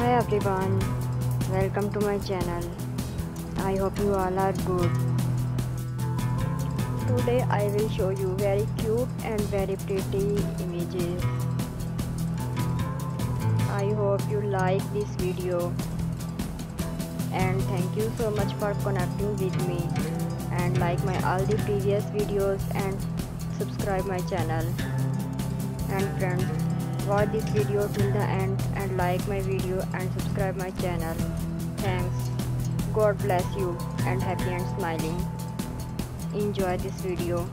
Hi everyone, welcome to my channel. I hope you all are good. Today I will show you very cute and very pretty images. I hope you like this video and thank you so much for connecting with me and like my all the previous videos and subscribe my channel and friends watch this video till the end and like my video and subscribe my channel. Thanks. God bless you and happy and smiling. Enjoy this video